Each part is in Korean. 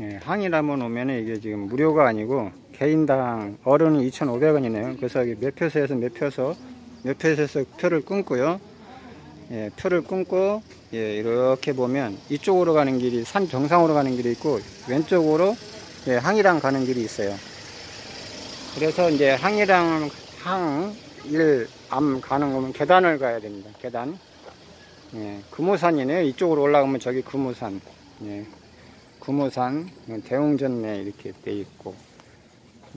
예, 항이라면 오면 이게 지금 무료가 아니고 개인당 어른은 2,500원이네요. 그래서 몇 표소에서 몇 표소, 몇 표소에서 표를 끊고요. 예, 표를 끊고 예, 이렇게 보면 이쪽으로 가는 길이 산 정상으로 가는 길이 있고 왼쪽으로 예, 항이랑 가는 길이 있어요. 그래서 이제 항이랑 항일암 가는 거면 계단을 가야 됩니다. 계단. 예, 금호산이네요. 이쪽으로 올라가면 저기 금호산. 예, 금호산 대웅전내 이렇게 돼 있고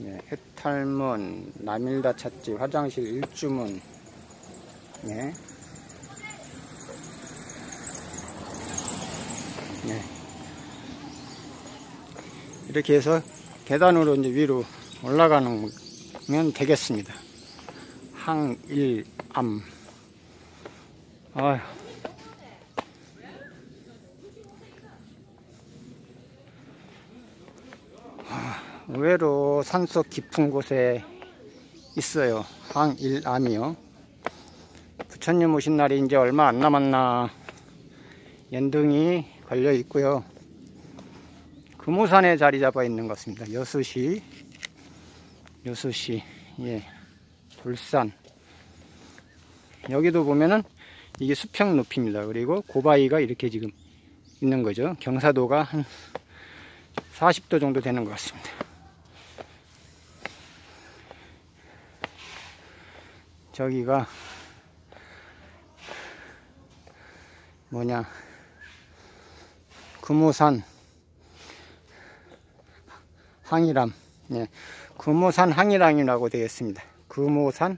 예, 해탈문 남일다 찻집 화장실 일주문 예. 예. 이렇게 해서 계단으로 이제 위로 올라가는 면 되겠습니다. 항일암 아휴 의외로 산속 깊은 곳에 있어요. 항일암이요. 부처님 오신 날이 이제 얼마 안 남았나. 연등이 걸려 있고요. 금호산에 자리 잡아 있는 것 같습니다. 여수시, 여수시, 예, 돌산. 여기도 보면은 이게 수평 높이입니다. 그리고 고바위가 이렇게 지금 있는 거죠. 경사도가 한 40도 정도 되는 것 같습니다. 저기가 뭐냐? 금호산 항일암 네, 금호산 항일암이라고 되어 있습니다. 금호산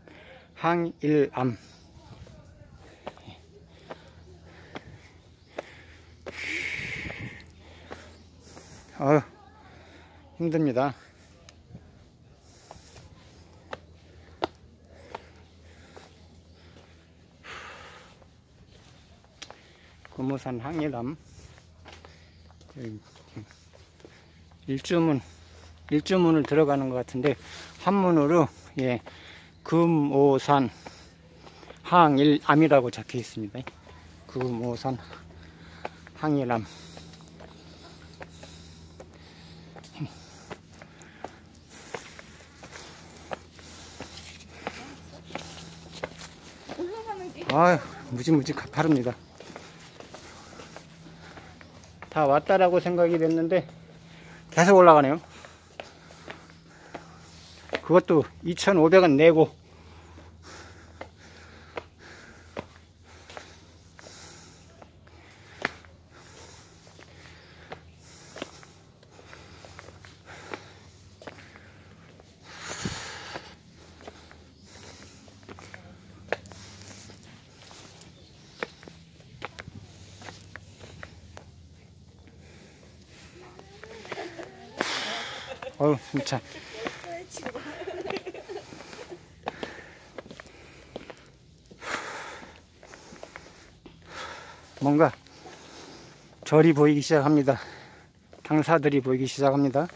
항일암. 어 힘듭니다 금호산 항해담 일주문 일주문을 들어가는 것 같은데 한문으로 예 금오산 항일암이라고 적혀 있습니다. 금오산 항일암 아유 무지무지 가파릅니다. 다 왔다라고 생각이 됐는데 계속 올라가네요. 그것도 2,500원 내고 어우 진짜. 뭔가 절이 보이기 시작합니다. 경사들이 보이기 시작합니다.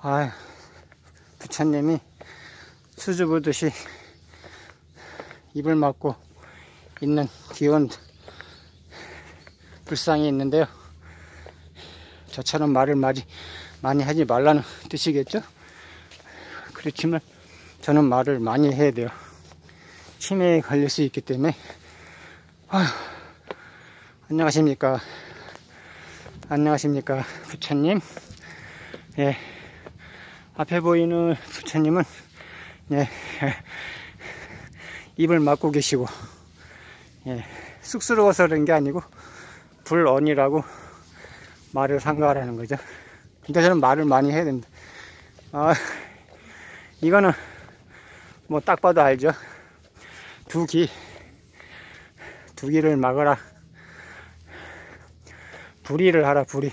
아 부처님이 수줍으듯이 입을 막고 있는 귀여운 불상이 있는데요. 저처럼 말을 많이, 많이 하지 말라는 뜻이겠죠? 그렇지만 저는 말을 많이 해야 돼요. 치매에 걸릴 수 있기 때문에. 아휴, 안녕하십니까. 안녕하십니까. 부처님. 예. 앞에 보이는 부처님은 예, 입을 막고 계시고 예, 쑥스러워서 그런 게 아니고 불언이라고 말을 상가하라는 거죠. 그러니까 저는 말을 많이 해야 된다. 아, 이거는 뭐 딱 봐도 알죠. 두 기, 두 기를 막으라. 불의를 하라, 불의.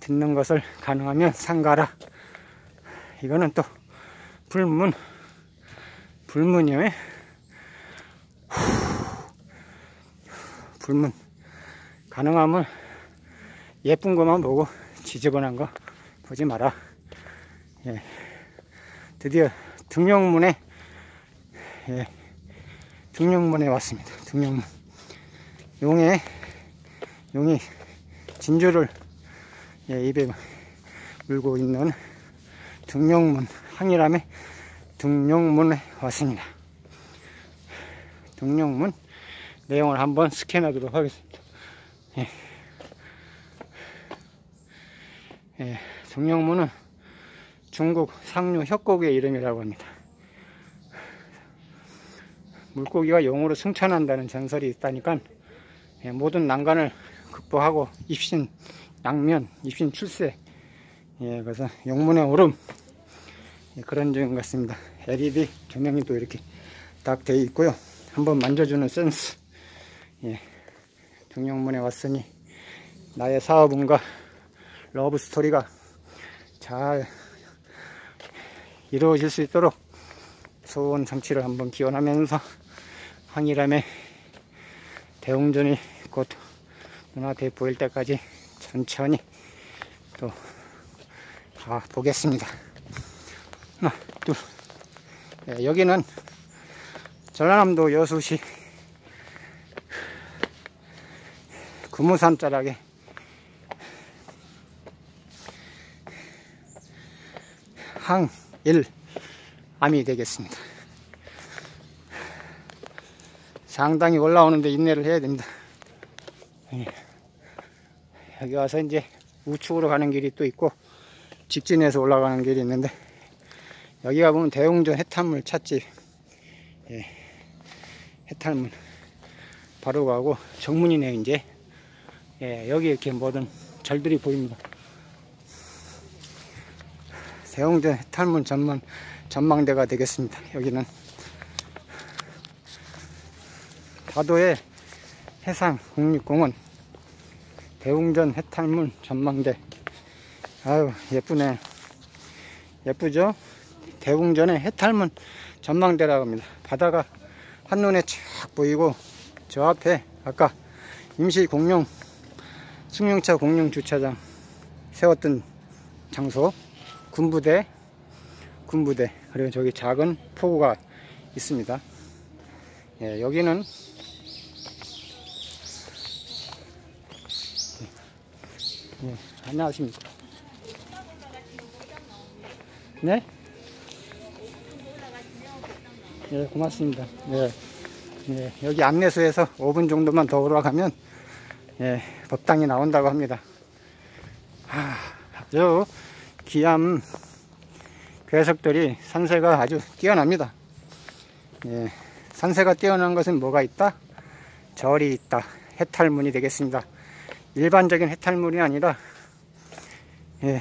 듣는 것을 가능하면 상가라. 이거는 또 불문 불문이요 불문 가능하면 예쁜 것만 보고 지저분한 거 보지 마라. 예, 드디어 등령문에 예, 등령문에 왔습니다. 등령문. 용에 용이 진주를 예, 입에 물고 있는 등령문 항일함의 등령문에 왔습니다. 등령문 내용을 한번 스캔하도록 하겠습니다. 예. 예, 등령문은 중국 상류 협곡의 이름이라고 합니다. 물고기가 용으로 승천한다는 전설이 있다니까 예, 모든 난관을 극복하고 입신 양면, 입신 출세 예, 그래서 용문의 오름 예, 그런 점 같습니다. LED 조명이 또 이렇게 딱 되어 있고요. 한번 만져주는 센스 예, 등용문에 왔으니 나의 사업운과 love story가 잘 이루어질 수 있도록 소원 성취를 한번 기원하면서 향일암의 대웅전이 곧 눈앞에 보일 때까지 천천히 또 가보겠습니다. 하나, 둘. 네, 여기는 전라남도 여수시 금우산 자락에 항일 암이 되겠습니다. 상당히 올라오는데 인내를 해야 됩니다. 예. 여기 와서 이제 우측으로 가는 길이 또 있고 직진해서 올라가는 길이 있는데 여기가 보면 대웅전 해탈물 찻집 예. 해탈물 바로 가고 정문이네 이제 예. 여기 이렇게 모든 절들이 보입니다. 대웅전 해탈문 전문 전망대가 되겠습니다. 여기는 다도의 해상 국립공원 대웅전 해탈문 전망대 아유 예쁘네. 예쁘죠? 대웅전의 해탈문 전망대라고 합니다. 바다가 한눈에 쫙 보이고 저 앞에 아까 임시 공룡 승용차 공룡 주차장 세웠던 장소 군부대 군부대 그리고 저기 작은 포구가 있습니다. 예, 여기는 예, 안녕하십니까 네? 예, 고맙습니다 예, 예, 여기 안내소에서 5분 정도만 더 올라가면 예, 법당이 나온다고 합니다 아, 아주 기암 괴석들이 산세가 아주 뛰어납니다. 예, 산세가 뛰어난 것은 뭐가 있다? 절이 있다. 해탈문이 되겠습니다. 일반적인 해탈문이 아니라 예,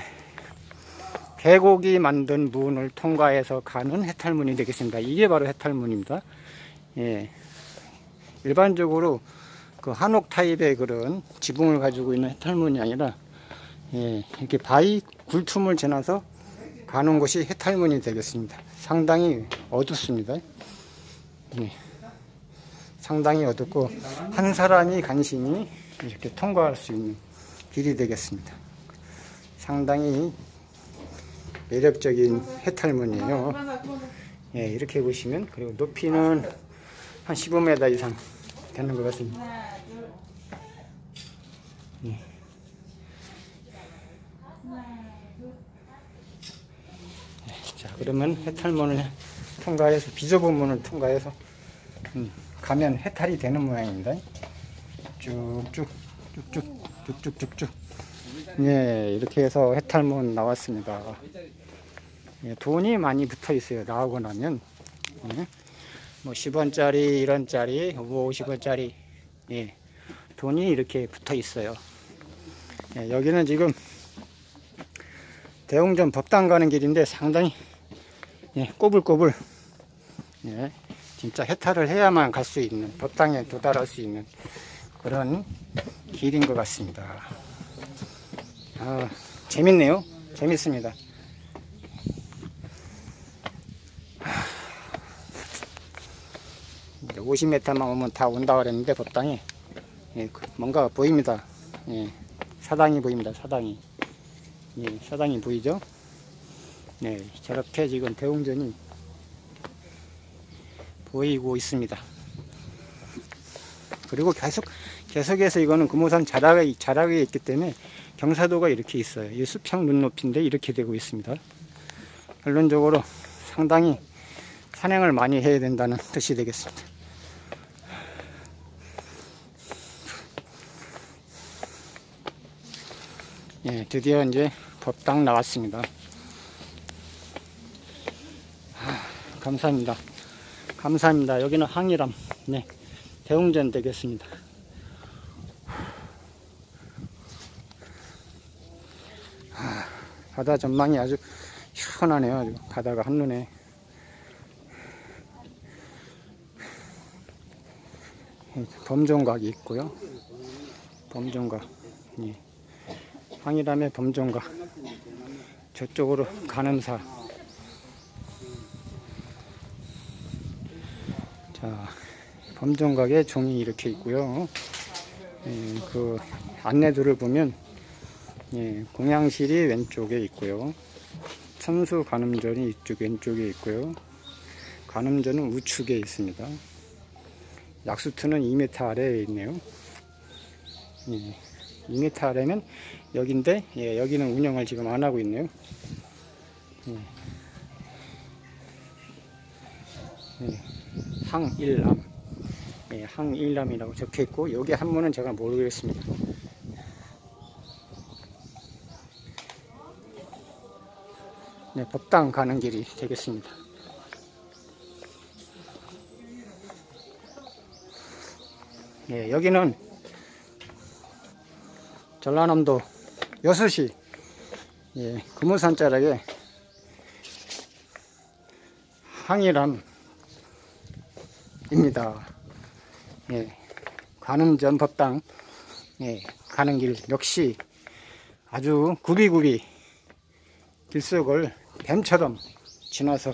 계곡이 만든 문을 통과해서 가는 해탈문이 되겠습니다. 이게 바로 해탈문입니다. 예, 일반적으로 그 한옥 타입의 그런 지붕을 가지고 있는 해탈문이 아니라 예, 이렇게 바위 굴틈을 지나서 가는 곳이 해탈문이 되겠습니다. 상당히 어둡습니다. 예, 상당히 어둡고 한 사람이 간신히 이렇게 통과할 수 있는 길이 되겠습니다. 상당히 매력적인 해탈문이에요. 예, 이렇게 보시면 그리고 높이는 한 15m 이상 되는 것 같습니다. 예. 자 그러면 해탈문을 통과해서 비좁은 문을 통과해서 음, 가면 해탈이 되는 모양입니다. 쭉쭉 쭉쭉 쭉쭉쭉쭉 예 이렇게 해서 해탈문 나왔습니다. 예, 돈이 많이 붙어 있어요. 나오고 나면 예, 뭐 10원짜리, 1원짜리, 50원짜리 예, 돈이 이렇게 붙어 있어요. 예, 여기는 지금 대웅전 법당 가는 길인데 상당히 예, 꼬불꼬불 예, 진짜 해탈을 해야만 갈 수 있는 법당에 도달할 수 있는 그런 길인 것 같습니다. 아, 재밌네요. 재밌습니다. 50m만 오면 다 온다 그랬는데 법당에 예, 그 뭔가 보입니다. 예, 사당이 보입니다. 사당이. 예, 사당이 보이죠? 네, 저렇게 지금 대웅전이 보이고 있습니다. 그리고 계속 계속해서 이거는 금호산 자락에 자락에 있기 때문에 경사도가 이렇게 있어요. 이 수평 눈높이인데 이렇게 되고 있습니다. 결론적으로 상당히 산행을 많이 해야 된다는 뜻이 되겠습니다. 예, 드디어 이제 법당 나왔습니다. 아, 감사합니다. 감사합니다. 여기는 항일암, 네, 대웅전 되겠습니다. 아, 바다 전망이 아주 시원하네요. 아주 바다가 한눈에. 예, 범종각이 있고요. 범종각. 예. 황이람의 범종각. 저쪽으로 가는사. 자, 범종각에 종이 이렇게 있고요. 예, 그 안내도를 보면 예, 공양실이 왼쪽에 있고요. 천수 관음전이 이쪽 왼쪽에 있고요. 관음전은 우측에 있습니다. 약수트는 2m 아래에 있네요. 예, 2m 아래면 여긴데 예, 여기는 운영을 지금 안 하고 있네요. 예. 예, 항일암 예, 항일암이라고 적혀 있고 여기 한문은 제가 모르겠습니다. 네, 법당 가는 길이 되겠습니다. 예, 여기는 전라남도 여수시 예, 금호산 자락에 항일암입니다. 예, 관음전 법당 예, 가는 길 역시 아주 굽이굽이 길속을 뱀처럼 지나서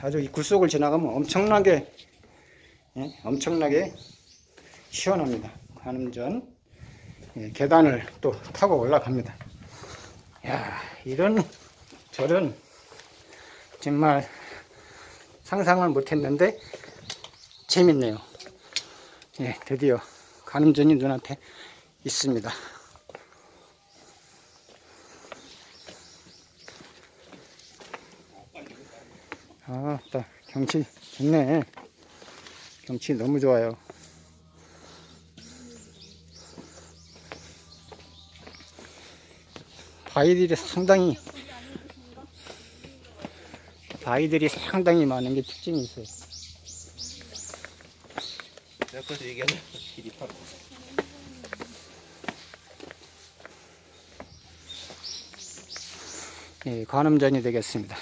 아주 이 굴속을 지나가면 엄청나게 예, 엄청나게 시원합니다. 관음전 예, 계단을 또 타고 올라갑니다. 야 이런 저런 정말 상상을 못했는데 재밌네요. 예, 드디어 관음전이 눈앞에 있습니다. 아, 딱 경치 좋네. 경치 너무 좋아요. 바위들이 상당히 바위들이 상당히 많은 게 특징이 있어요. 그래서 얘기하는 길이 바로 예, 관음전이 되겠습니다.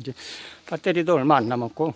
이제 배터리도 얼마 안 남았고